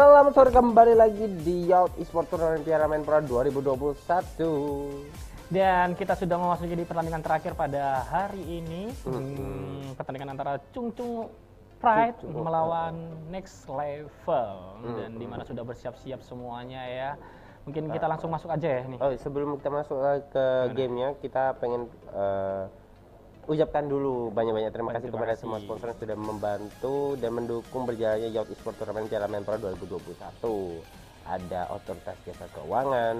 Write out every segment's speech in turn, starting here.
Selamat sore kembali lagi di Yacht Esports Tournament Piala Menpora 2021. Dan kita sudah memasuki di pertandingan terakhir pada hari ini. Hmm, pertandingan antara Chung Chung Pride Chung Chung, melawan Next Level. Dan di mana sudah bersiap-siap semuanya ya. Mungkin kita langsung masuk aja ya nih. Oh, sebelum kita masuk ke gamenya, kita pengen eh, ucapkan dulu banyak-banyak terima kasih Terima kepada kasih. semua sponsor yang sudah membantu dan mendukung berjalannya Yacht Esports Tournament Piala Menpora 2021. Ada Otoritas Jasa Keuangan,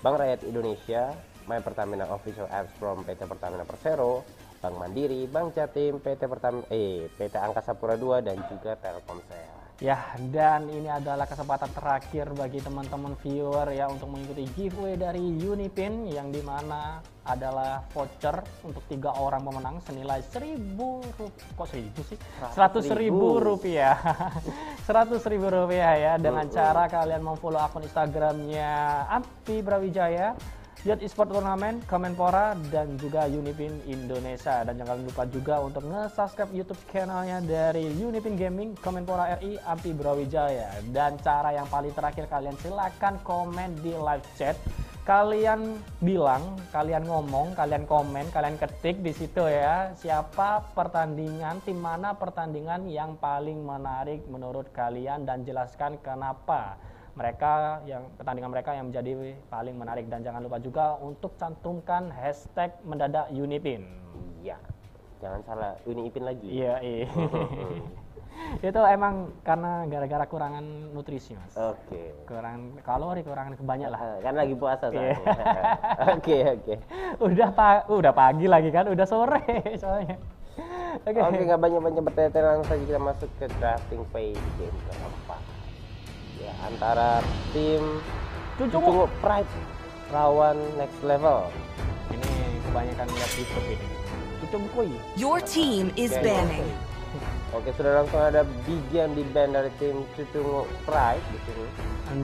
Bank Rakyat Indonesia, My Pertamina Official Apps from PT Pertamina Persero, Bank Mandiri, Bank Jatim, PT Pertamina, eh, PT Angkasa Pura II dan juga Telkomsel. Ya, dan ini adalah kesempatan terakhir bagi teman-teman viewer ya untuk mengikuti giveaway dari Unipin yang di mana adalah voucher untuk tiga orang pemenang senilai seribu rupiah. Kok seribu sih? Seratus ribu rupiah. Seratus ribu rupiah ya dengan cara kalian memfollow akun Instagramnya Ampi Brawijaya. Yacht Esport Turnamen, Kemenpora, dan juga Unipin Indonesia. Dan jangan lupa juga untuk nge-subscribe YouTube channelnya dari Unipin Gaming, Kemenpora RI, Ampi Brawijaya. Dan cara yang paling terakhir kalian silakan komen di live chat. Kalian bilang, kalian ngomong, kalian komen, kalian ketik di situ ya. Siapa pertandingan, tim mana pertandingan yang paling menarik menurut kalian dan jelaskan kenapa mereka yang pertandingan mereka yang menjadi paling menarik dan jangan lupa juga untuk cantumkan hashtag mendadak Unipin. Iya, jangan salah, Uni Ipin lagi. Iya, iya. itu emang karena gara-gara kurangan nutrisi mas, Oke. kurangan kalori, kurangan banyak lah. Ah, kan lagi puasa Iya. soalnya. Oke, oke. Udah pa udah pagi lagi kan, udah sore soalnya. Oke. Oke, nggak banyak-banyak bertanya langsung saja kita masuk ke drafting phase game keempat. Antara tim Cucung. Cucungu Pride lawan next level. Ini kebanyakan lihat YouTube ini. Cucung kuy. Your team is Oke, banning. Oke, sudah langsung ada big yang di band dari tim Cucungu Pride di sini.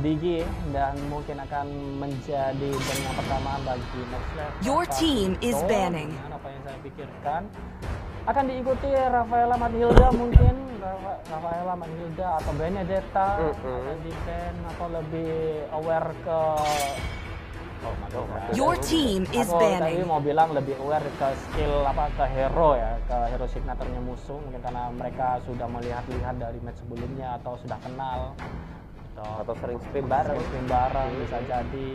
Digi dan mungkin akan menjadi band yang pertama bagi next level. Your team is banning. Apa yang saya pikirkan akan diikuti Rafaela Matilda mungkin Rafa- Rafaela Matilda atau Benedetta Mm-mm. akan di band atau lebih aware ke oh. Your team is Aku tadi banning. mau bilang lebih aware ke skill apa ke hero ya, ke hero signaturnya musuh mungkin karena mereka sudah melihat-lihat dari match sebelumnya atau sudah kenal. Atau sering sprint bareng. Sering bareng bisa jadi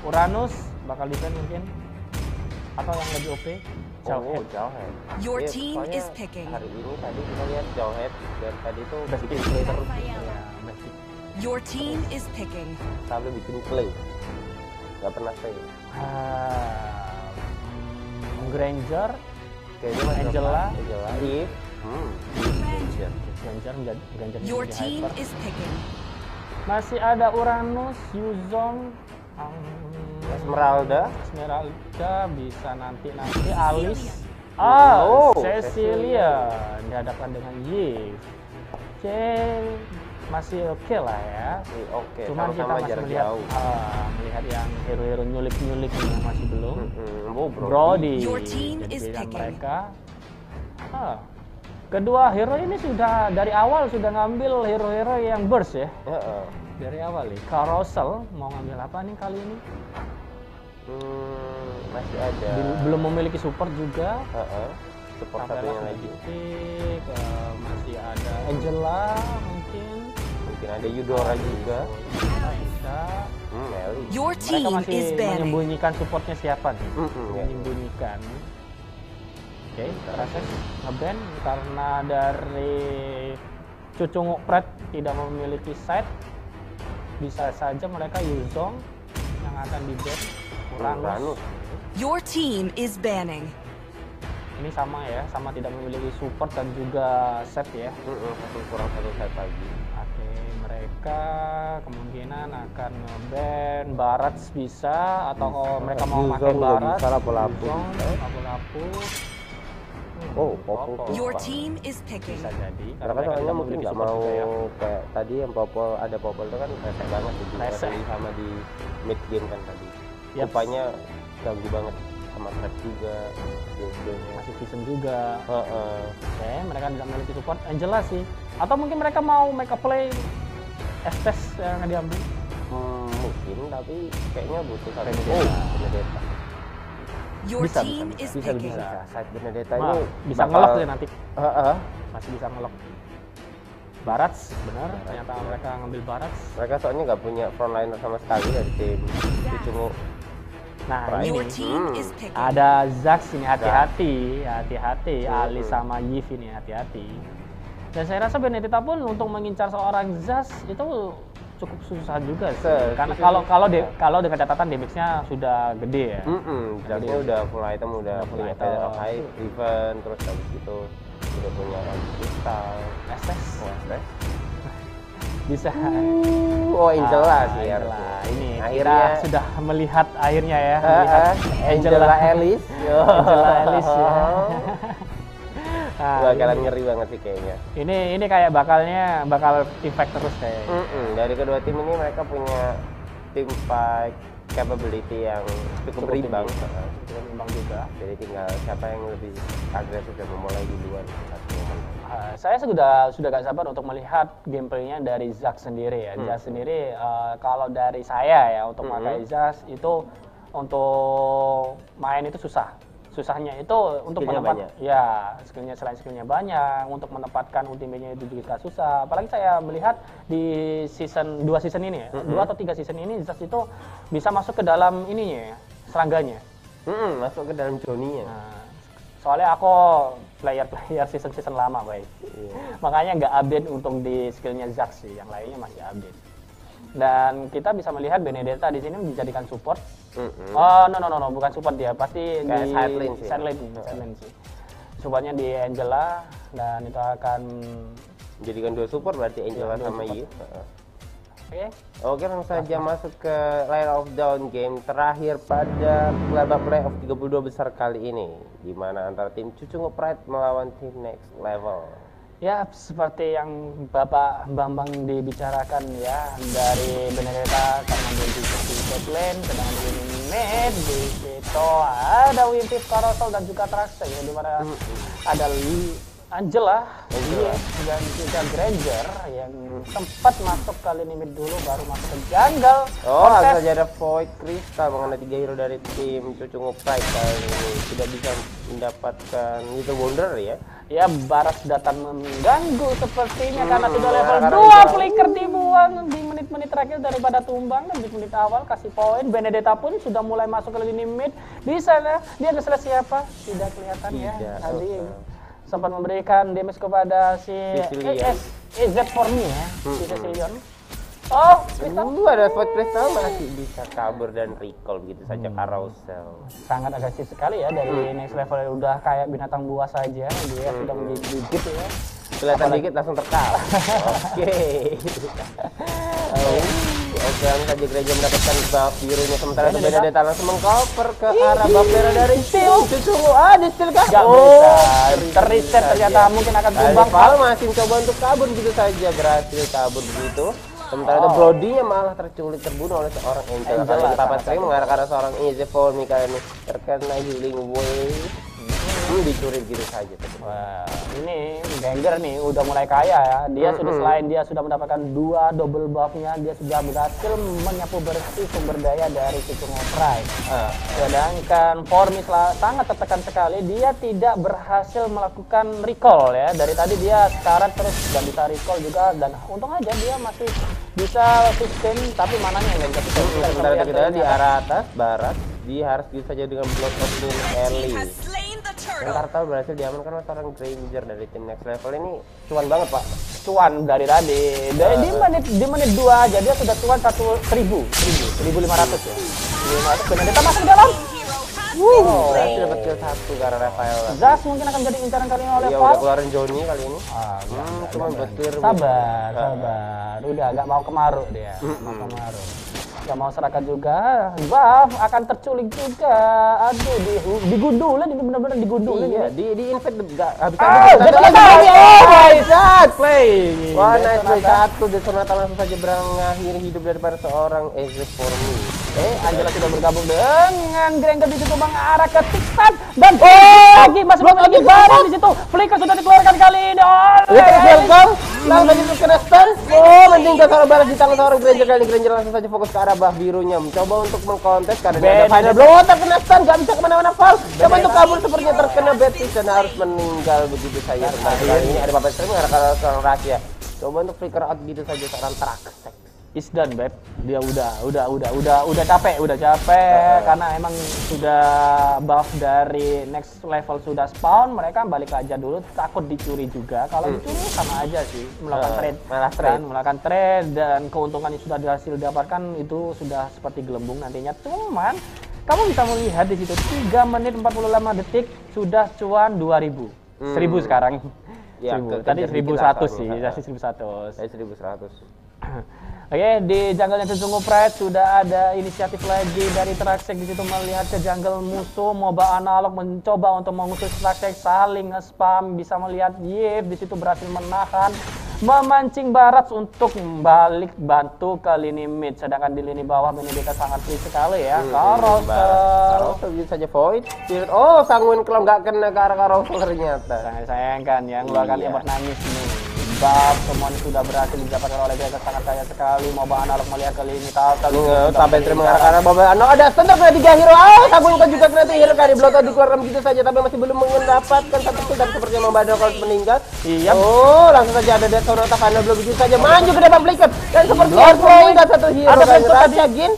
Uranus bakal di ban mungkin atau yang lebih OP jauh Oh, Jawhead. Your Iya, team is picking. Hari ini tadi kita lihat Jawhead dan tadi tuh Best bikin pick. play terus. Your team is picking. Selalu bikin play. Gak pernah stay. Ah, Granger Kayaknya Angela. Angela. If. Hmm. Granger. Granger menjadi Granger Your team is picking. masih ada Uranus Yuzong um, Esmeralda. Esmeralda bisa nanti nanti Alice ah Oh, Cecilia. Dihadapkan dengan Yi C masih oke lah ya. Oke, cuman kita masih jarak melihat jauh. ah, melihat yang hero-hero nyulik-nyulik yang masih belum. Hmm, oh, bro. Brody. Team jadi mereka. Ah. kedua hero ini sudah dari awal sudah ngambil hero-hero yang burst ya. Heeh. dari awal nih. Carousel mau ngambil apa nih kali ini Hmm, masih ada. Bel- belum memiliki support juga Heeh. Support Rafaela satunya lagi. eh, masih ada Angela mungkin Mungkin ada Eudora juga. bisa Hmm, Ellie. Your mereka team masih is menyembunyikan supportnya siapa nih Mm-mm, ya. menyembunyikan oke proses ngeban karena dari Cucungu Pret tidak memiliki side bisa saja mereka Yuzong yang akan di ban Your team is banning. ini sama ya sama tidak memiliki support dan juga set ya satu kurang satu set lagi. oke mereka kemungkinan akan ngeban Barat bisa atau kalau mereka mau pakai Barat bisa, bisa. lapu-lapu Oh, Popol. Your team is picking. bisa jadi Karena mereka soalnya mungkin nggak mau ya. kayak tadi yang popol ada popol itu kan rese banget di Rese. sama di mid game kan tadi. Yaps. Rupanya ganggu banget sama trap juga dua-duanya. masih vision juga. Heeh. oke mereka tidak memiliki support. Angela sih. Atau mungkin mereka mau make a play Estes yang diambil? Hmm, mungkin tapi kayaknya butuh satu Benedetta. oh Benedetta. Your Bisa, team bisa, is bisa. Picking. bisa. Side Benedetta Wah, ini bisa bakal- ngelok sih nanti. Heeh. masih bisa ngelok Barats benar. Ternyata mereka ngambil Barats. Mereka soalnya nggak punya frontliner sama sekali dari tim. Cucungu nah. Your ini Hmm. ada Zax ini hati-hati hati-hati Hmm. Ali sama Yif ini hati-hati dan saya rasa Benedetta pun untuk mengincar seorang Zaz itu cukup susah juga sih Se- karena kalau kalau de- kalau dengan catatan damage-nya sudah gede ya Mm Jacknya udah full item udah full punya item. Feather of High Riven terus habis itu udah punya Crystal Estes Wah, bisa Oh, Angela Ah, sih Angela. harusnya. ini Akhirnya sudah melihat akhirnya ya melihat ah, Angela Ellis. Angela Ellis ya Nah, Bakalan ini, ngeri banget sih kayaknya. ini ini kayak bakalnya bakal effect terus kayak Mm-mm, Dari kedua tim ini mereka punya tim fight capability yang cukup, Cukup berimbang. Cukup imbang juga Jadi tinggal siapa yang lebih agresif dan memulai duluan satu momen. Uh, saya sudah sudah gak sabar untuk melihat gameplaynya dari Zack sendiri ya. Hmm. Zack sendiri uh, kalau dari saya ya untuk Hmm. pakai Zack itu untuk main itu susah. Susahnya itu untuk banyak. ya skillnya selain skillnya banyak untuk menempatkan ultimate-nya itu juga susah. Apalagi saya melihat di season dua season ini ya, Hmm. dua atau tiga season ini Zack itu bisa masuk ke dalam ininya ya, serangganya. Mm-mm, masuk ke dalam Johnny ya. Nah, soalnya aku player-player season-season lama, baik. Iya. Makanya nggak update untuk di skillnya Zack sih, yang lainnya masih update. Dan kita bisa melihat Benedetta di sini dijadikan support. Mm-mm. Oh, no, no, no, no, bukan support dia, pasti Kayak di side lane sih? Side lane, side lane sih. Supportnya di Angela dan itu akan Jadikan dua support berarti Angela Iya, dua sama support. Yi. Heeh. oke. Oke langsung saja masuk ke Layer of Down game terakhir pada babak playoff 32 besar kali ini di mana antara tim Cucungu Pride melawan tim Next Level. Ya, seperti yang Bapak Bambang dibicarakan ya dari Benedetta karena dia di lane, sedangkan di mid di situ ada Wimpy Carousel dan juga Traxxas ya di mana ada Lee Angela, Angela. Juga Granger yang sempat masuk kali ini mid dulu baru masuk ke jungle. Oh, Kontes. saja ada Void Crystal mengenai tiga hero dari tim Cucungu Pride kali ini tidak bisa mendapatkan Little Wonder ya. Ya, Baras datang mengganggu sepertinya karena Hmm, sudah level karena 2 itu- flicker dibuang di menit-menit terakhir daripada tumbang dan di menit awal kasih poin. Benedetta pun sudah mulai masuk ke lini mid. Di sana dia nggak salah siapa? Tidak kelihatan ya. Tidak, Tadi uh-uh. Sempat memberikan damage kepada si. ES EZ for me ya, si Hmm, Sicilian. Oh, Crystal. Uh, ada Void Crystal masih bisa kabur dan recall begitu saja carousel. sangat agresif sekali ya dari next level udah kayak binatang buas saja dia sudah menggigit ya. Kelihatan dikit langsung terkal. Oke. Oh, Oke, langsung saja gereja mendapatkan buff birunya sementara itu Benedetta. Benedetta langsung mengcover ke arah buff merah dari Steel. Cucungu, ah di Steel kah? Gak bisa, terreset ternyata mungkin akan tumbang. Val masih mencoba untuk kabur begitu saja berhasil kabur begitu. Sementara itu Oh. Brody-nya malah terculik terbunuh oleh seorang Angel. Ini Papa satu. mengarah ke arah seorang Easy Fall nih kali ini terkena healing wave. Hmm, dicuri begitu saja. Wah, ini Ganger nih udah mulai kaya ya. Dia sudah selain dia sudah mendapatkan dua double buff-nya, dia sudah berhasil menyapu bersih sumber daya dari Kucing Pride. Ah, Sedangkan Formis lah sangat tertekan sekali, dia tidak berhasil melakukan recall ya. Dari tadi dia sekarat terus dan bisa recall juga dan untung aja dia masih bisa sustain tapi mananya nggak bisa sustain. Kita bisa Sementara kita di arah atas barat, dia harus bisa saja dengan block of Moon Yang. Kartal berhasil diamankan oleh seorang Granger dari tim next level ini cuan banget pak. cuan dari tadi. Dari di menit di menit dua aja dia sudah cuan satu seribu, seribu, seribu lima ratus ya. Lima ratus Benedetta masuk ke dalam. Oh, berhasil dapat kill satu karena Rafael. Zas mungkin akan jadi incaran kali ini oleh Iya udah keluarin Johnny kali ini. Ah, Hmm, cuma betul. Sabar, sabar. Udah agak mau kemaruk dia. Mau kemaruk. Gak mau serahkan juga. Buff akan terculik juga. Aduh, di, digundulin ini benar-benar digundulin. Iya, di di invade enggak habis Ah, habis-. Oh my god, play. Wah, nice play satu Detonata langsung saja mengakhiri hidup daripada seorang Ezra Formi. Eh, Angela sudah bergabung dengan Granger di situ mengarah ke Tiksan dan oh, lagi masih belum lagi bareng di situ. Flicker sudah dikeluarkan kali ini oleh welcome. Langsung saja terkena stun. Oh, meninggal seorang balas di tangan seorang Granger kali Granger langsung saja fokus ke arah bah birunya, mencoba untuk mengkontes karena ada final blow. Oh, terkena stun, gak bisa ke mana-mana Val. Coba untuk kabur sepertinya terkena Betis dan harus meninggal begitu saja. Kali ini ada Bapak Stream mengarahkan seorang rahasia. Coba untuk flicker out gitu saja seorang Traksek. Is done, Beb. Dia udah, udah, udah, udah, udah capek, udah capek karena emang sudah buff dari next level sudah spawn, mereka balik aja dulu takut dicuri juga. Kalau dicuri sama aja sih melakukan Eh, trade, malah trade. Dan melakukan trade dan keuntungan yang sudah berhasil didapatkan itu sudah seperti gelembung nantinya. Cuman kamu bisa melihat di situ 3 menit 45 detik sudah cuan 2000. 1000 sekarang. Ya, 1000. ke- Tadi kejar dikit 1100 lah sih, jadi 1100. Saya 1100. Oke, di jungle yang sesungguh Pride sudah ada inisiatif lagi dari Traxxek di situ melihat ke jungle musuh MOBA analog mencoba untuk mengusir Traxxek saling nge-spam bisa melihat Yip di situ berhasil menahan memancing Barat untuk balik bantu ke lini mid sedangkan di lini bawah Benedetta sangat sulit sekali ya. Karosel Karosel bisa saja void. Oh, sangguin kalau nggak kena ke arah Karosel ternyata. sangat sayangkan yang mengeluarkan Iya. nangis nih. Buff semuanya sudah berhasil didapatkan oleh mereka sangat sayang sekali. MOBA analog melihat ke lini Tausel Nge- Sampai terima ke arah Boba. No, ada stun kena tiga hero. Oh, sangguin kau juga kena tiga hero kali Bloto dikeluarkan begitu saja tapi masih belum mendapatkan satu kill dan sepertinya membadal kalau meninggal. Iya. Oh, langsung saja ada Death Sonata karena belum begitu saja maju ke depan Flicker dan Blood harus meninggal satu hero Ada tadi. Gin.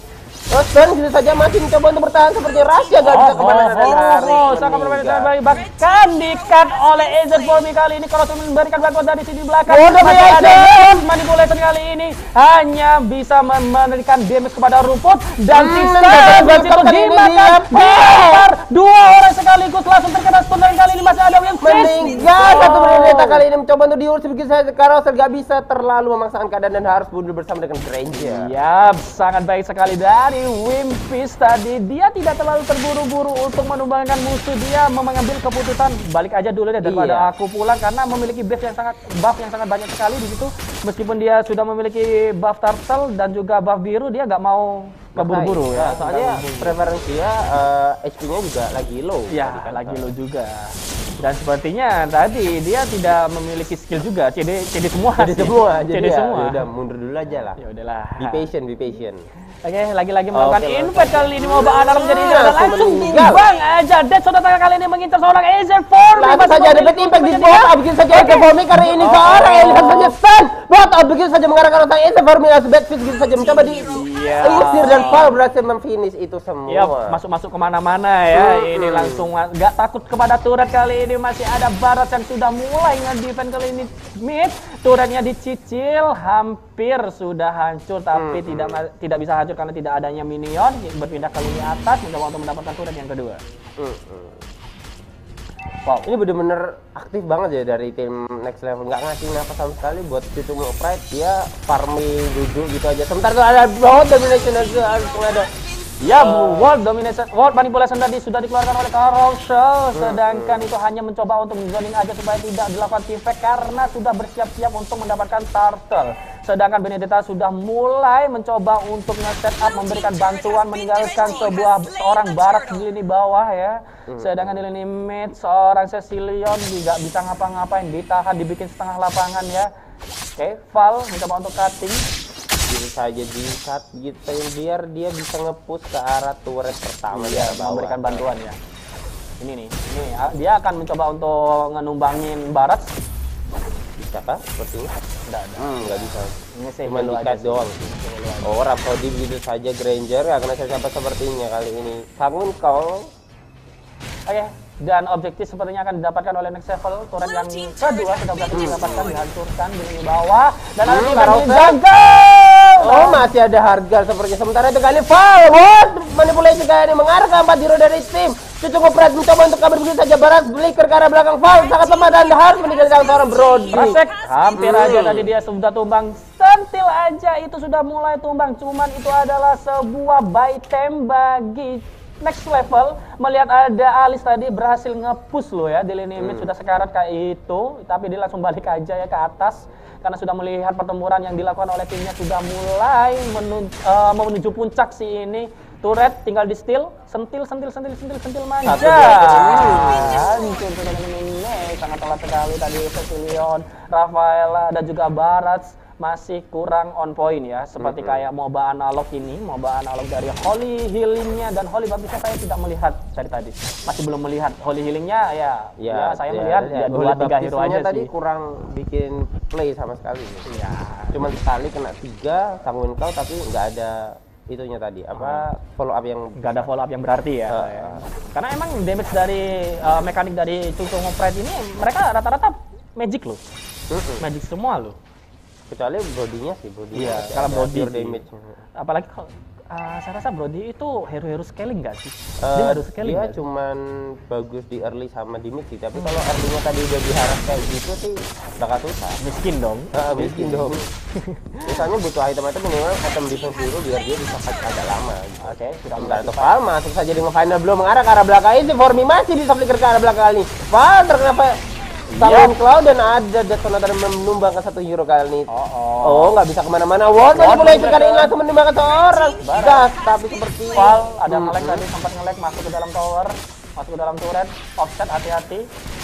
Oh, stun gitu saja masih mencoba untuk bertahan sepertinya Rahasia nggak bisa ke mana dan harus oh, sangat berbeda meninggal. sekali. Bahkan di-cut oleh Ezer Formi kali ini kalau memberikan bantuan dari sini belakang. Oh, domination! ada manipulation kali ini. Hanya bisa memberikan damage kepada rumput dan Hmm, situ kali ini dimakan. dibakar dua orang sekaligus langsung terkena stun dan kali ini. Masih ada William meninggal satu menit kali ini. Mencoba untuk diurus begitu saja Karosel gak bisa. Terlalu memaksakan keadaan dan harus mundur bersama dengan Granger. Yap, sangat baik sekali. Dari Wimpis tadi. Dia tidak terlalu terburu-buru untuk menumbangkan musuh. Dia mengambil keputusan balik aja dulu deh daripada Iya. aku pulang karena memiliki buff yang sangat buff yang sangat banyak sekali di situ. Meskipun dia sudah memiliki buff turtle dan juga buff biru, dia nggak mau keburu-buru ya. Nah, soalnya preferensinya eh, HP-nya juga lagi low. Ya, kan. lagi lo juga. Dan sepertinya tadi dia tidak memiliki skill juga. CD CD semua. Sih. semua, jadi CD ya, semua. udah mundur dulu aja lah. Ya udahlah. Be patient, be patient. Oke, lagi-lagi melakukan Oke, invade kali ini mau Anar menjadi Hmm, incer dan langsung bang aja. Dead saudara kali ini mengincar seorang Azer Form. Langsung saja ada bad impact di bawah, begitu saja Eze Formi karena ini Oh. seorang yang langsung saja stun. Bot begitu saja mengarahkan orang Eze Formi langsung bad fist begitu saja mencoba di Iya. usir dan Val berhasil memfinish itu semua. Ya, masuk-masuk ke mana-mana ya. Hmm, Ini langsung nggak takut kepada turret kali ini masih ada Barat yang sudah mulai nge-defend kali ini mid. Turretnya dicicil, hampir sudah hancur tapi Hmm, tidak ma- tidak bisa hancur karena tidak adanya minion. Berpindah ke lini atas mencoba untuk mendapatkan turret yang kedua. Hmm, hmm. Wow. Ini bener-bener aktif banget ya dari tim next level nggak ngasih nafas sama sekali buat situ mau pride dia farming duduk gitu aja sementara tuh ada bawah domination harus ada Ya, Oh. world domination, world manipulation tadi sudah dikeluarkan oleh Carousel, Hmm, sedangkan itu hanya mencoba untuk zoning aja supaya tidak dilakukan teamfight karena sudah bersiap-siap untuk mendapatkan turtle. Sedangkan Benedetta sudah mulai mencoba untuk nge-set up, memberikan bantuan, meninggalkan sebuah seorang barak di lini bawah ya. Hmm. Sedangkan di lini mid, seorang Cecilion tidak bisa ngapa-ngapain, ditahan, dibikin setengah lapangan ya. Oke, Val mencoba untuk cutting. Saja di cut gitu biar dia bisa nge-push ke arah turret pertama. Iya, memberikan bantuan ya. Ini nih, ini ah, dia akan mencoba untuk ngenumbangin Barat. Bisa kah seperti ini? Enggak ada. Hmm, nggak bisa. Ini Cuma di cut doang. Oh, Rhapsody begitu saja Granger nggak kena siapa sepertinya kali ini. Sangun kau Oke, dan objektif sepertinya akan didapatkan oleh next level. Turret yang kedua sudah berhasil didapatkan, dihancurkan di bawah. Dan ada Hmm, tiga di Carousel. jungle. Oh masih ada harga sepertinya sementara itu kali. What? Manipulasi kayak ini mengarah ke empat hero dari tim. Cucu ngepret mencoba untuk kabur begitu saja. Barat Blicker ke arah belakang. Foul. Sangat lemah dan harus meninggalkan seorang Brody Rasek hampir Hmm. aja tadi dia sudah tumbang. Sentil aja itu sudah mulai tumbang. Cuman itu adalah sebuah buy time bagi next level melihat ada Alis tadi berhasil nge-push loh ya di lini Hmm. mid sudah sekarat kayak itu tapi dia langsung balik aja ya ke atas karena sudah melihat pertempuran yang dilakukan oleh timnya sudah mulai menu- eh, menuju puncak si ini. Turret tinggal di steal sentil sentil sentil sentil sentil manja. Hancur sudah ini sangat telat sekali tadi Cecilion, Rafaela dan juga Barats masih kurang on point ya. Seperti kayak MOBA analog ini MOBA analog dari Holy Healingnya. Dan Holy Babisnya saya tidak melihat dari tadi. Masih belum melihat Holy Healingnya ya. Ya, saya melihat ya dua tiga hero aja tadi sih. kurang bikin play sama sekali. ya. Cuman sekali kena tiga tangguin kau tapi nggak ada itunya tadi. Apa follow up yang nggak ada follow up yang berarti ya, Ah, ya. ah. karena emang damage dari uh, mekanik dari Cungcung Pride ini mereka rata-rata magic loh. Mm-mm. magic semua loh kecuali brodinya sih brodinya Iya, kalau pure sih. damage apalagi kalau uh, saya rasa Brody itu hero-hero scaling nggak sih? Eh, dia nggak ada scaling dia nggak? sih? cuman bagus di early sama di mid sih. Tapi kalau early-nya tadi udah diharap kayak gitu sih bakal susah. Miskin dong. Ah, miskin dong. Misalnya butuh item-item minimal item defense dulu biar dia bisa fight agak lama. Oke sudah Sebentar itu Val masuk saja dengan final belum mengarah ke arah belakang. Ini Formi masih di flicker ke arah belakang kali ini. Val terkenapa Talon Cloud dan ada detonator menumbangkan satu hero kali ini. Oh oh. Oh, nggak bisa ke mana-mana. Ward tadi mulai ke- langsung menembakkan seorang. Gas, tapi seperti Val ada Hmm, nge-lag tadi sempat nge-lag masuk ke dalam tower masuk ke dalam turret. Offset hati-hati.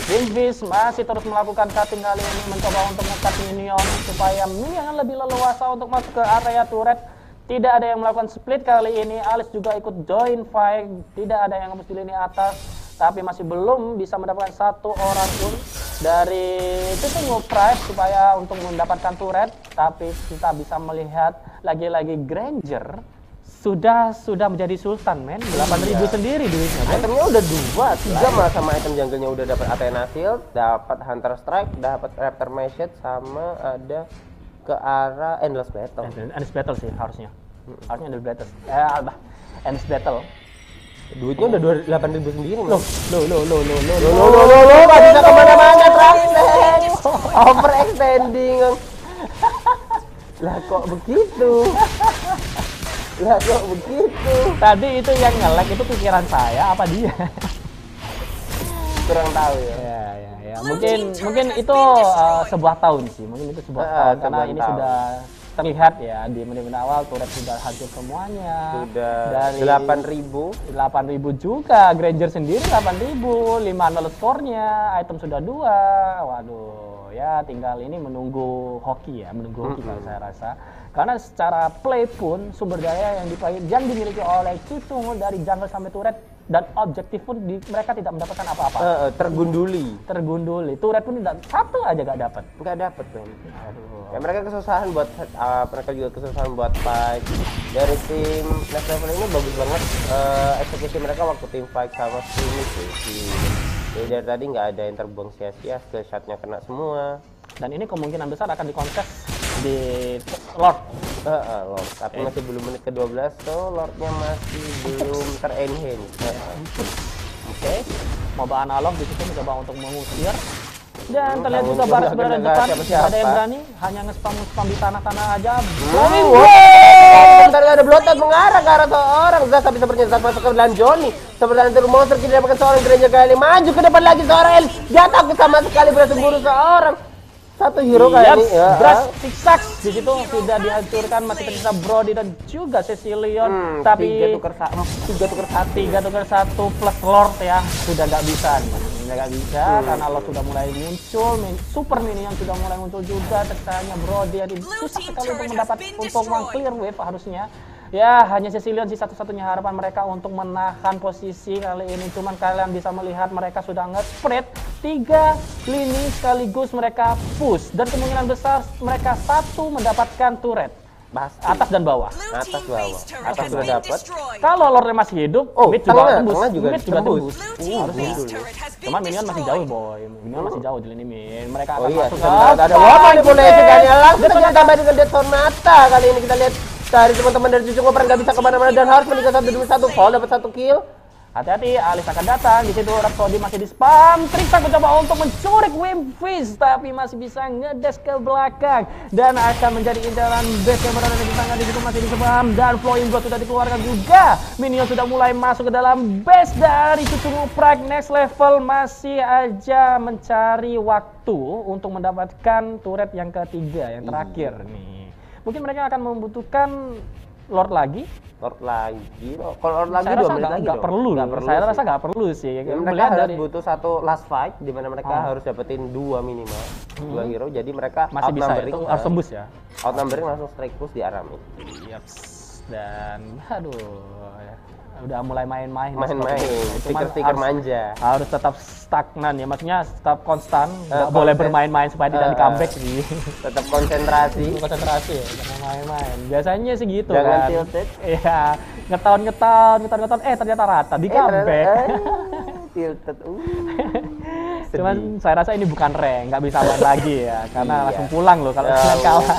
Wingfish masih terus melakukan cutting kali ini mencoba untuk nge-cut minion supaya minion lebih leluasa untuk masuk ke area turret. Tidak ada yang melakukan split kali ini. Alice juga ikut join fight. Tidak ada yang ngebus di lini atas tapi masih belum bisa mendapatkan satu orang pun dari itu price supaya untuk mendapatkan turret tapi kita bisa melihat lagi-lagi Granger sudah sudah menjadi sultan men. 8000 Iya. sendiri duitnya men. Itemnya udah dua, tiga malah sama item jungle-nya. Udah dapat Athena Shield, dapat Hunter Strike, dapat Raptor Message, sama ada ke arah Endless Battle. End- Endless battle sih harusnya. Harusnya endless battle. Eh endless battle Duitnya udah 8.000 sendiri, loh loh loh loh loh Loh, loh, loh, loh, loh, nggak bisa ke mana-mana, Traxxas. Overextending. lah kok begitu? lah kok begitu? tadi itu yang nge-lag itu pikiran saya apa dia Kurang tahu ya. ya ya ya mungkin mungkin itu uh, sebuah tahun sih mungkin itu sebuah Ah, tahun karena ini tahun. sudah terlihat ya di menit-menit awal turret sudah hancur semuanya. Sudah dari 8.000 8000 juga. Granger sendiri 8000 5 skornya item sudah dua. Waduh ya tinggal ini menunggu hoki ya menunggu hoki kalau saya rasa karena secara play pun sumber daya yang dipakai yang dimiliki oleh Cucungu dari jungle sampai turret dan objektif pun di- mereka tidak mendapatkan apa-apa eh, tergunduli. tergunduli turret pun tidak satu aja gak dapat Nggak dapet, men. aduh Ya mereka kesusahan buat uh, mereka juga kesusahan buat fight. Dari tim next level ini bagus banget uh, eksekusi mereka waktu tim fight sama ini sih. Jadi dari tadi nggak ada yang terbuang sia-sia, skill shotnya kena semua. dan ini kemungkinan besar akan dikontes di Lord Uh, uh, Lord. Tapi masih belum menit ke-12 tuh Lordnya masih belum ter-enhance. Uh, uh. Oke, MOBA analog di situ mencoba untuk mengusir. Dan Hmm, terlihat juga Baras berada depan, tidak ada yang berani, hanya ngespam-ngespam di tanah-tanah aja. Hmm, Wow. Sebentar ada blotot mengarah ke arah seorang. Zaz tapi sepertinya Zaz masuk ke dalam Johnny. Seperti nanti monster kita dapatkan seorang Granger kali. Maju ke depan lagi seorang Elis Dia takut sama sekali berhasil buru seorang. Satu hero kali Lihat, ini ya. Bras zigzag di situ sudah dihancurkan masih tersisa Brody dan juga Cecilion. Hmm, tapi tiga tukar satu tiga tukar satu. tiga tukar satu plus Lord ya. Sudah nggak bisa. nih Sudah nggak bisa Hmm. karena Lord sudah mulai muncul min- super minion sudah mulai muncul juga tersisanya Brody jadi susah sekali untuk mendapat untuk destroyed. clear wave harusnya ya hanya Cecilion sih satu-satunya harapan mereka untuk menahan posisi kali ini cuman kalian bisa melihat mereka sudah nge-spread tiga lini sekaligus mereka push dan kemungkinan besar mereka satu mendapatkan turret Pasti atas dan bawah Atas bawah. Atas sudah dapat. kalau Lordnya masih hidup, Oh, mid juga tengah, tembus. tengah juga mid juga tembus. Uh, team harusnya. base turret has been Cuma minion masih jauh, boy. Minion masih jauh di lini mid. Mereka Oh akan iya, masuk sebentar ada apa? nih boleh sekali langsung saja tambah dengan Dead Sonata kali ini kita lihat dari teman-teman dari Cucu Ngoper nggak bisa ke mana-mana dan harus menikah satu demi satu fall dapat satu kill Hati-hati, Alis akan datang. Di situ Rhapsody masih di spam. Trixie mencoba untuk mencuri Wimfish, tapi masih bisa ngedes ke belakang dan akan menjadi incaran base yang berada di tangan di situ masih di spam dan Flowing Blood sudah dikeluarkan juga. Minion sudah mulai masuk ke dalam base dari Cucu Prag next level masih aja mencari waktu untuk mendapatkan turret yang ketiga, yang terakhir nih. Mungkin mereka akan membutuhkan Lord lagi Lord lagi loh. Kalau Lord lagi dua menit lagi dong. perlu, loh. perlu saya rasa nggak perlu sih. Ya, mereka Melihat harus dari butuh satu last fight di mana mereka Oh. harus dapetin dua minimal dua hero jadi mereka masih bisa outnumbering, itu harus tembus ya. outnumbering langsung strike push di Aramis Yaps. Dan aduh ya, udah mulai main-main. main-main. Cuman stiker-stiker manja. harus tetap stagnan ya maksudnya tetap konstan. Nggak Eh, boleh bermain-main supaya tidak Eh, di comeback sih. Tetap konsentrasi. Konsentrasi ya. Jangan main-main. Biasanya sih gitu Jangan kan. tilted. iya. Ngeton ngeton ngeton ngeton. Eh ternyata rata. Di Eh, comeback. eh, tilted. Uh. cuman saya rasa ini bukan rank nggak bisa main lagi ya. Karena Iya. langsung pulang loh kalau Allah. kalah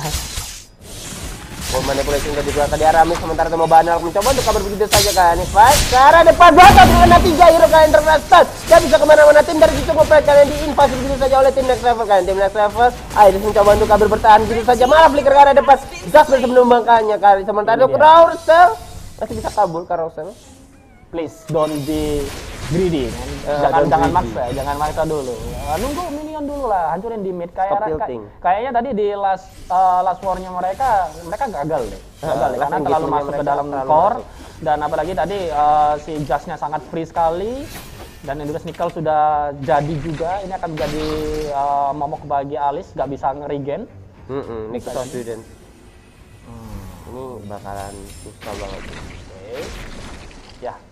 Bom manipulasi sudah dikeluarkan di Aramis sementara Temo Banal mencoba untuk kabur begitu saja kan? Ke arah depan Batas mengenai tiga hero kalian terkena stun Dan bisa ke mana-mana. Tim dari situ ngopret kalian diinvasi begitu saja oleh tim next level kalian Tim next level Iris mencoba untuk kabur bertahan begitu saja. Malah flicker ke arah depan. Jas berhasil menumbangkannya kali Sementara dia. Carousel Masih bisa kabur Carousel please don't be greedy man. Eh, jangan jangan greedy. maksa jangan maksa dulu. Ya, nunggu minion dulu lah hancurin di mid. Kayak kayak- kayaknya tadi di last eh, last war-nya mereka mereka gagal deh. Gagal Eh, deh karena terlalu masuk ke dalam core. masuk. dan apalagi tadi eh, si Just-nya sangat free sekali. Dan Endurance Nickel sudah jadi juga. Ini akan menjadi eh, momok bagi Alice nggak bisa nge-regen Hmm, Next Bisa student Ini bakalan susah banget. Oke. Ya,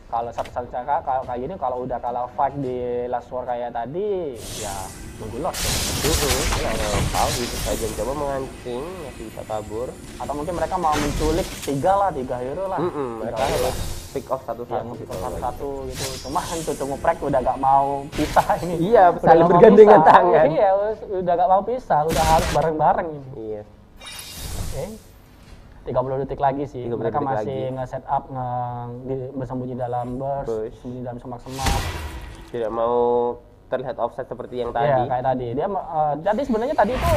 kalau satu satu caka kalau kayak gini kalau udah kalah fight di last war kayak tadi, ya nunggu loss. ya. Hmm, ya, tahu gitu saja mencoba mengancing masih bisa kabur Atau mungkin mereka mau menculik tiga lah, tiga hero lah. Hmm, mereka Tiga hero harus pick off Ya, satu-satu gitu satu-satu gitu. Cuma itu tunggu prek udah gak mau pisah ini. Iya, saling bergandengan tangan. Iya, udah gak mau pisah, udah harus bareng-bareng ini. Iya. Oke. 30 detik lagi sih. 30 Mereka detik masih nge-set up nge di- bersembunyi dalam burst, Bush. sembunyi dalam semak-semak. Tidak mau terlihat offset seperti yang Iya, tadi. kayak tadi. Dia eh, jadi sebenarnya tadi itu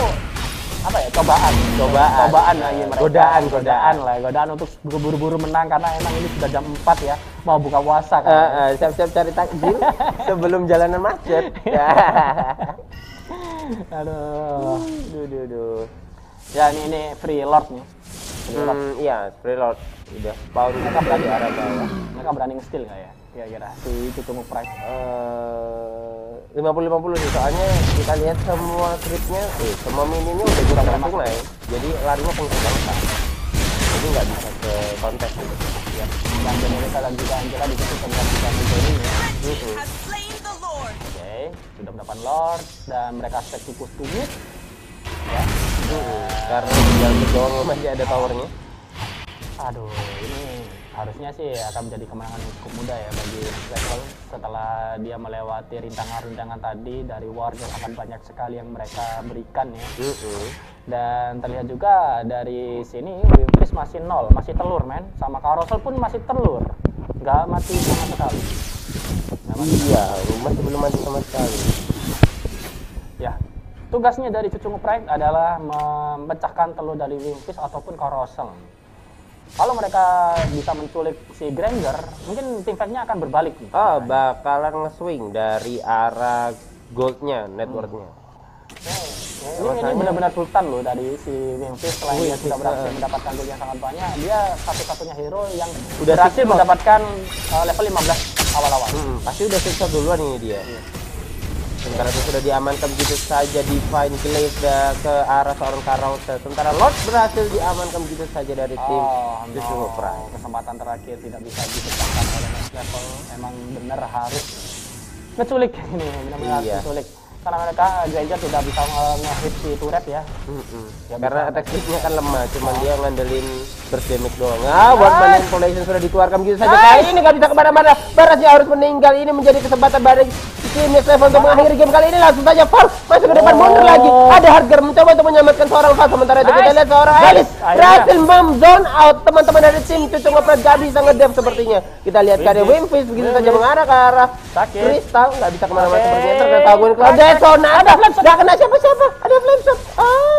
apa ya? Cobaan. Cobaan. Cobaan lagi mereka. Godaan, godaan godaan. lah, godaan untuk buru-buru menang karena emang ini sudah jam 4 ya. Mau buka puasa kan. Eh, eh, siap-siap cari takjil sebelum jalanan macet. Aduh. duh, duh, duh. Ya ini ini free lord nih. Hmm, iya, Spray Lord udah spawn Mereka berani arah bawah. Mereka berani steal nggak ya? Kira-kira si Cukumu Price. Eh, 50-50 sih soalnya kita lihat semua scriptnya, eh, semua mininya udah kurang masuk lah ya. Jadi larinya kenceng banget kan. Jadi nggak bisa ke kontes gitu. Ya. Dan Benedetta dan juga Angela di situ sempat bisa menjoin ya. Oke, sudah mendapat Lord dan mereka step to push Karena di dalam doang masih ada towernya. Aduh, ini harusnya sih akan menjadi kemenangan yang cukup mudah ya bagi level setelah dia melewati rintangan-rintangan tadi dari warrior akan banyak sekali yang mereka berikan ya. Mhm. Dan terlihat juga dari sini Wimpis masih nol, masih telur men. Sama Carousel pun masih telur, nggak mati sama sekali. Iya, masih belum mati sama sekali. Ya, tugasnya dari Cucu Ngeprek adalah memecahkan telur dari Wimpis ataupun Carousel. Kalau mereka bisa menculik si Granger, mungkin tim fight-nya akan berbalik nih. Oh, bakalan nge-swing dari arah goldnya, networknya. Ini, ini benar-benar sultan loh dari si Memphis selain dia Wih, sudah berhasil eh. mendapatkan gold yang sangat banyak, dia satu-satunya hero yang Udah berhasil mendapatkan uh, level 15 awal-awal. Hmm, pasti udah sukses duluan ini dia. Sementara itu sudah diamankan begitu saja Divine Glaive ke arah seorang Carousel. Sementara Lord berhasil diamankan begitu saja dari tim Oh, Justru no. Prime. kesempatan terakhir tidak bisa dipecahkan oleh next level. Emang benar harus ngeculik ini, benar-benar Iya. ngeculik. Karena mereka Granger tidak bisa nge-hit si turret ya. Mm-mm. Ya, Karena attack speed-nya kan lemah, cuman dia ngandelin burst damage doang. Ah, buat manipulation sudah dikeluarkan begitu saja. Kali ini nggak bisa ke mana-mana. Barasnya harus meninggal. Ini menjadi kesempatan bagi tim next level untuk mengakhiri game kali ini. Langsung saja Fall masuk ke depan Oh. mundur lagi. Ada Harger mencoba untuk menyelamatkan seorang Fall. Sementara itu kita lihat seorang. Alice berhasil mem zone out. Teman-teman dari tim cucu ngepret gak bisa ngedep sepertinya. Kita lihat karya. Wimpis begitu saja mengarah ke arah Sakit. Crystal. Nggak bisa ke mana-mana sepertinya. Terkena Gwen Cloud. Ada Ada Gak kena siapa-siapa. Ada. Go. Oh,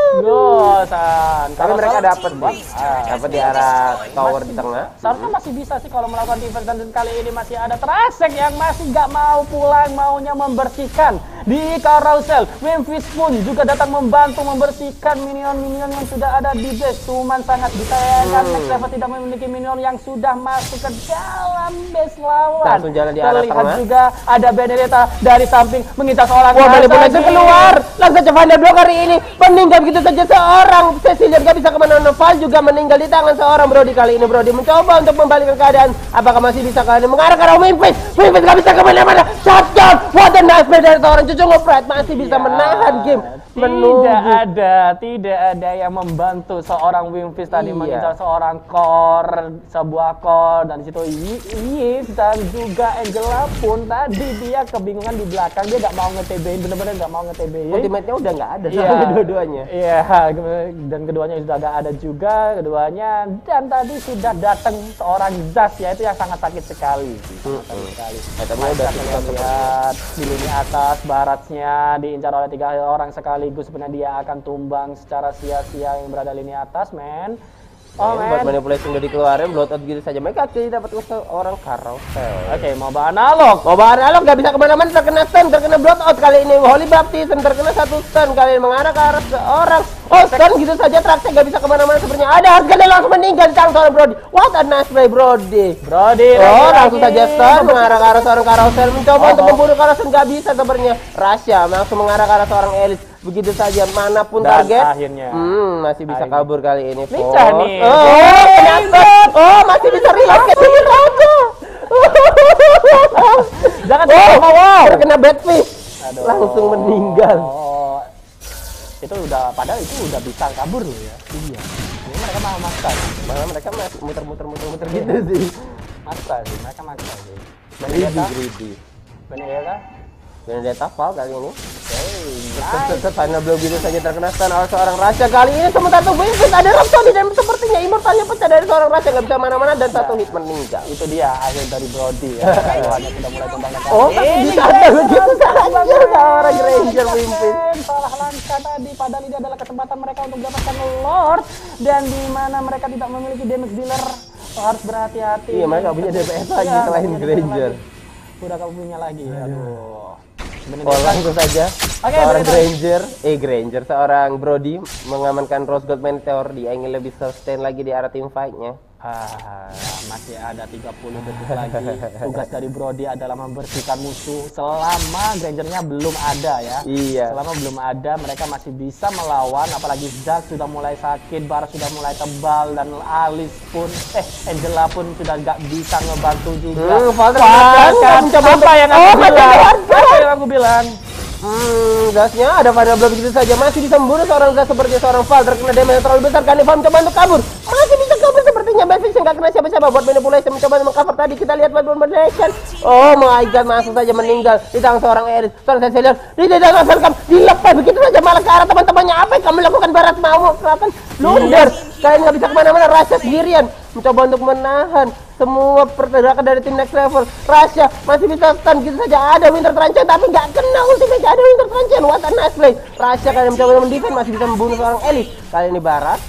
San. Tapi mereka dapat. Ah. Dapat di arah tower di tengah. Seharusnya masih bisa sih kalau melakukan defense dan kali ini masih ada Trasek yang masih nggak mau pulang maunya membersihkan di carousel. Memphis pun juga datang membantu membersihkan minion-minion yang sudah ada di base. Cuman sangat disayangkan Hmm. Next Level tidak memiliki minion yang sudah masuk ke dalam base lawan. Langsung jalan di arah Terlihat tengah. juga ada Benedetta dari samping mengincar seorang Wah, langsung keluar. Langsung Cavanda Blok hari ini meninggal begitu saja seorang. Cecilian gak bisa ke mana-mana. Val juga meninggal di tangan seorang Brody kali ini. Brody mencoba untuk membalikan keadaan. Apakah masih bisa kali ini mengarah ke arah Memphis? Memphis gak bisa ke mana-mana. Shutdown. What a nice play dari seorang cucu ngopret. Masih bisa Ya, menahan game. Tidak Menunggu. ada, tidak ada yang membantu seorang Wimfis tadi Iya. mengincar seorang core, sebuah core dan situ Yves dan juga Angela pun tadi dia kebingungan di belakang dia nggak mau nge-TB-in, bener-bener nggak mau nge-TB-in. Ultimate-nya udah nggak ada Iya. sama dua-duanya. Iya, dan keduanya sudah agak ada juga keduanya dan tadi sudah datang seorang Zas ya itu yang sangat sakit sekali. Sangat sakit sekali. Itemnya udah Kita susah lihat di lini atas baratnya diincar oleh tiga orang sekaligus sebenarnya dia akan tumbang secara sia-sia yang berada lini atas, men. Oh, Men, buat men. manipulation udah dikeluarin, blowout gitu saja. Mereka actually dapat ke seorang carousel. Oke, mau bahan analog. Oh, Baralo nggak bisa ke mana-mana terkena stun, terkena blowout kali ini. Holy Baptism terkena satu stun kali ini mengarah ke arah seorang. Oh, stun gitu saja Traktek nggak bisa ke mana-mana sebenarnya. Ada harga langsung meninggal di tangan seorang Brody. What a nice play Brody. Brody Oh, lagi-lagi. langsung saja stun mengarah ke arah seorang carousel mencoba Oh, untuk oh. membunuh carousel nggak bisa sebenarnya. Rasya langsung mengarah ke arah seorang elit. Begitu saja mana pun Dan target. akhirnya. Hmm, masih bisa Akhirnya. kabur kali ini. Force. nih. Oh, ternyata. Oh, masih bisa reload ke sini. Jangan Oh, sama wow. terkena badfish. Aduh. Langsung meninggal. Oh, itu udah padahal itu udah bisa kabur loh ya. Iya. Ini mereka mau maksa, Malah mereka masih muter-muter muter-muter gitu sih. maksa sih, mereka maksa sih. Benedetta. Benedetta. Benedetta Val kali ini. Set final blow gitu saja terkena stun oleh seorang Rasya kali ini sementara tuh Vincent ada Rhapsody dan sepertinya immortalnya pecah dari seorang Rasya nggak bisa mana-mana dan satu hit meninggal. itu dia akhir dari Brody ya. Sudah mulai kembang. Oh, tapi bisa ada begitu saja seorang Granger Wimpy. Salah langkah tadi padahal ini adalah kesempatan mereka untuk mendapatkan Lord dan di mana mereka tidak memiliki damage dealer Oh, harus berhati-hati. Iya, mereka punya DPS lagi Iya, selain Granger. Udah kamu punya lagi. Aduh. Oh, langsung saja Oke, seorang Benedetta. Granger, eh Granger, seorang Brody mengamankan Rose Gold Meteor di ingin lebih sustain lagi di arah team fight-nya. Ah, masih ada 30 detik lagi. Tugas dari Brody adalah membersihkan musuh selama Grangernya belum ada ya. Iya. Selama belum ada, mereka masih bisa melawan. Apalagi Zack sudah mulai sakit, Bar sudah mulai tebal, dan Alice pun, eh Angela pun sudah nggak bisa ngebantu juga. Hmm, Val terkena Val stun, kan, apa yang Oh, aku masih bilang? Aku bilang? Hmm, gasnya ada pada blow begitu saja. Masih bisa membunuh seorang gas seperti seorang Val terkena damage terlalu besar. Kan Val mencoba untuk kabur. Masih bisa Badfish yang gak kena siapa-siapa buat manipulation mencoba mengcover tadi. Kita lihat buat manipulation oh my god langsung saja meninggal. Di tangan seorang Eris seorang Cecilian. Di tangan Welcome dilepas. Begitu saja malah ke arah teman-temannya. Apa yang kamu lakukan Barat? Mau kelihatan. Blunder. Kalian nggak bisa ke mana-mana. Rasya sendirian. Mencoba untuk menahan semua pergerakan dari tim next level. Rasya masih bisa stun. Gitu saja ada Winter Tranchan tapi nggak kena ultimate. Ada Winter Tranchan what a nice play. Rasya kalian mencoba mendefend masih bisa membunuh seorang elit kali ini Barat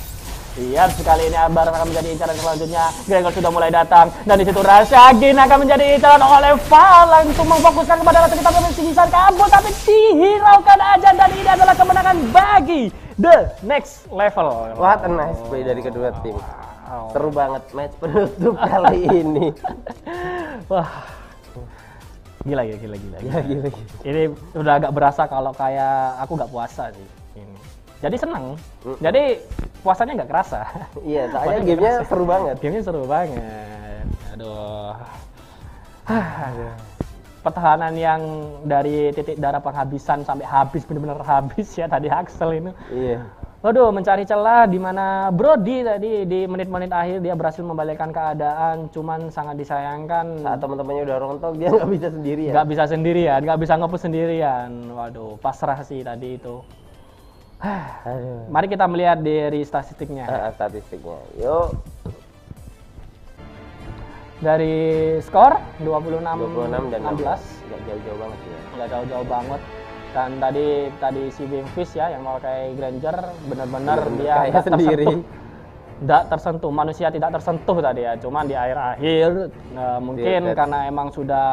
Siap sekali ini Ambar akan menjadi incaran selanjutnya. Gregor sudah mulai datang dan di situ Rasagin akan menjadi incaran oleh Val langsung memfokuskan kepada rasa kita bermisi bisa kabur tapi dihiraukan aja dan ini adalah kemenangan bagi the next level. what a nice play dari kedua tim Wow. seru banget match penutup kali ini Wah. Gila ya, gila gila. ya gila Ini udah agak berasa kalau kayak aku nggak puasa sih ini. Jadi seneng. Jadi puasanya nggak kerasa. iya soalnya gamenya kerasa. seru banget Gamenya seru banget. Aduh. Aduh. Pertahanan yang dari titik darah penghabisan sampai habis benar-benar habis ya tadi Axel ini. iya Waduh, mencari celah di mana Brody tadi di menit-menit akhir dia berhasil membalikkan keadaan, cuman sangat disayangkan saat teman-temannya udah rontok dia nggak bisa sendiri ya nggak bisa sendirian, nggak bisa ngepus sendirian. Waduh, pasrah sih tadi itu. Aduh. Mari kita melihat dari statistiknya. Ah, statistiknya yuk Dari skor 26 26 dan 16 nggak jauh-jauh banget ya nggak jauh-jauh banget Dan tadi tadi si Bimfish ya yang pakai Granger benar-benar dia kayak sendiri. tersentuh. Nggak tersentuh, manusia tidak tersentuh tadi ya. Cuman di akhir-akhir eh, mungkin Dia- karena emang sudah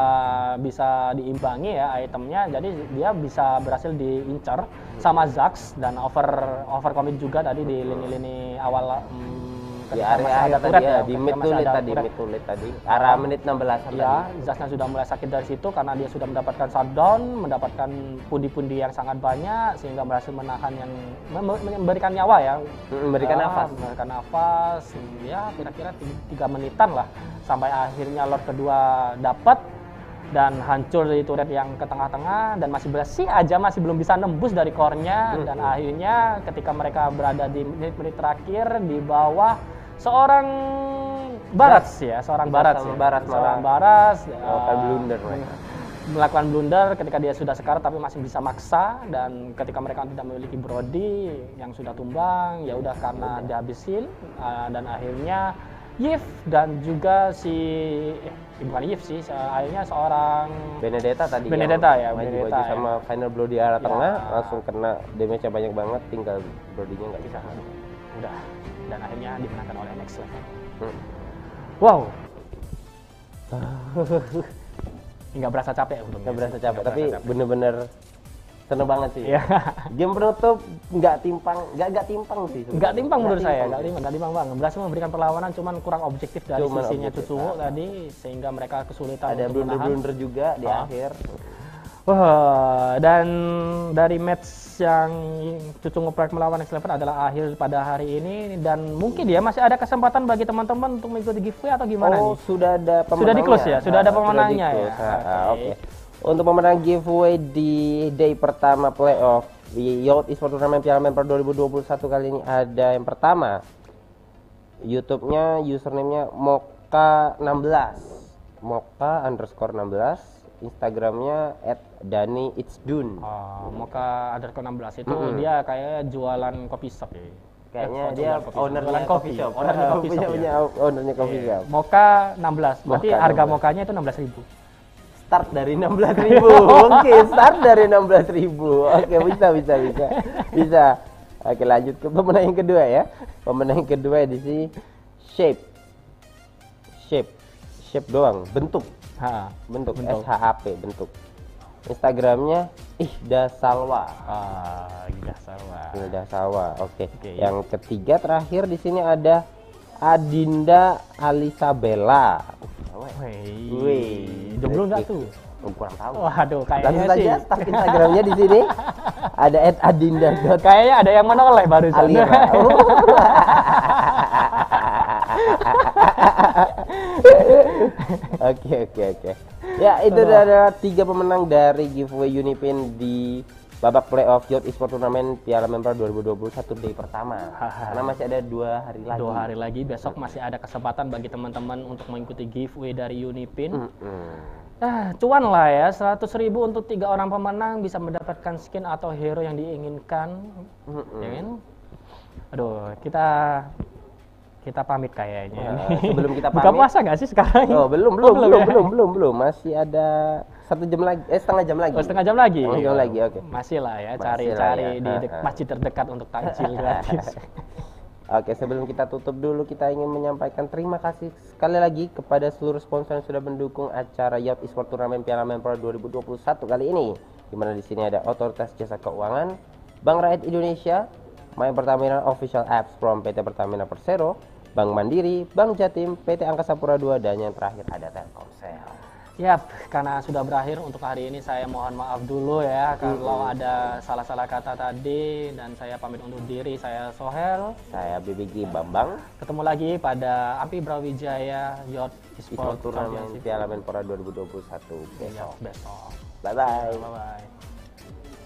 bisa diimbangi ya itemnya, jadi dia bisa berhasil diincar sama Zax dan over over commit juga tadi di lini-lini awal hmm, di ketika masih area ada tadi ya, di mid ada tadi, mid to late tadi. Arah menit 16 tadi. Ya, Zasnya sudah mulai sakit dari situ karena dia sudah mendapatkan shutdown, mendapatkan pundi-pundi yang sangat banyak sehingga berhasil menahan yang mem- memberikan nyawa ya. Mm, Memberikan Ya, nafas. Memberikan nafas. Ya, kira-kira ti- tiga menitan lah sampai akhirnya Lord kedua dapat dan hancur dari turret yang ke tengah-tengah dan masih bersih aja masih belum bisa nembus dari core-nya dan akhirnya ketika mereka berada di menit-menit terakhir di bawah seorang Barats ya, seorang Barats sama ya. Barats seorang malah. Barats Melakukan eh, blunder mereka. melakukan blunder ketika dia sudah sekarat tapi masih bisa maksa dan ketika mereka tidak memiliki Brody yang sudah tumbang ya udah karena dihabisin eh, dan akhirnya Yif dan juga si eh, bukan Yif sih se- akhirnya seorang Benedetta tadi Benedetta ya, maju Benedetta ya. sama final blow di arah Ya. tengah langsung kena damage-nya banyak banget tinggal brodinya nggak bisa udah dan akhirnya dimenangkan oleh Next Level. Hmm. Wow. Nggak berasa capek untungnya. nggak berasa capek Nggak tapi bener-bener seneng banget sih Iya. game penutup nggak timpang nggak nggak timpang sih. Nggak timpang menurut saya, nggak timpang, nggak timpang banget. Berhasil memberikan perlawanan, cuman kurang objektif dari Cuman sisinya Tutsumu ah. tadi, sehingga mereka kesulitan ada untuk blunder-blunder juga di Ah. akhir Wah, dan dari match yang Cucu Ngeprek melawan Next Level adalah akhir pada hari ini dan mungkin ya masih ada kesempatan bagi teman-teman untuk mengikuti giveaway atau gimana oh nih? sudah ada pemenangnya Sudah di-close ya? Sudah ada pemenangnya ya? di-close. Ah, ah, Oke. oke untuk pemenang giveaway di day pertama playoff di Yacht Esports Tournament Piala Menpora 2021 kali ini ada yang pertama YouTube-nya username-nya Moka16 Moka underscore 16 Instagramnya at Dani It's Dun Oh, Moka Underscore 16 itu Mm-mm. dia kayak jualan kopi shop ya. kayaknya Eh, dia jualan kopi shop. Ah, kopi shop. punya ya. ownernya coffee shop Moka 16. Berarti Moka harga 16. mokanya itu 16.000. start dari 16.000 oke start dari 16.000 oke bisa bisa bisa bisa oke lanjut ke pemenang yang kedua ya pemenang yang kedua di sini shape shape shape doang bentuk Ha. bentuk, Bentuk. SHAP bentuk Instagramnya Ihda Salwa Ah, gila sama. Ihda Salwa oke Oke, yang ketiga terakhir di sini ada Adinda Alisabella. Wih, Jomblo enggak tuh? Oh, kurang tahu Waduh, Langsung kayaknya sih. saja start Instagramnya di sini. Ada @adinda. Kayaknya ada yang menoleh barusan. Alira. Oke oke oke. Ya itu Aduh. adalah tiga pemenang dari giveaway Unipin di babak playoff Yacht Esport Turnamen Piala Menpora 2021 day pertama. Karena masih ada dua hari lagi. Dua hari lagi besok masih ada kesempatan bagi teman-teman untuk mengikuti giveaway dari Unipin. Mm-mm. Ah, cuan lah ya, 100 ribu untuk tiga orang pemenang bisa mendapatkan skin atau hero yang diinginkan. Ya kan? Aduh, kita kita pamit kayaknya. Ya, ini. sebelum kita Buka pamit- puasa nggak sih sekarang? Oh belum belum belum ya? belum belum belum masih ada satu jam lagi eh setengah jam lagi. Oh, setengah jam lagi. Setengah jam lagi oke. Masih lah ya, cari-cari ya. di masjid terdekat untuk takjil gratis. Oke, sebelum kita tutup dulu, kita ingin menyampaikan terima kasih sekali lagi kepada seluruh sponsor yang sudah mendukung acara Yacht Esport Turnamen Piala Menpora 2021 kali ini. Di mana di sini ada Otoritas Jasa Keuangan, Bank Rakyat Indonesia, My Pertamina Official Apps from PT Pertamina Persero, Bank Mandiri, Bank Jatim, PT Angkasa Pura II, dan yang terakhir ada Telkomsel. Yap, karena sudah berakhir untuk hari ini saya mohon maaf dulu ya kalau ada salah-salah kata tadi dan saya pamit undur diri. Saya Sohel. Saya BBG Bambang, Ketemu lagi pada Api Brawijaya Yacht Esport Turnamen Piala Menpora 2021 Ya, besok. besok. Bye-bye. Bye bye.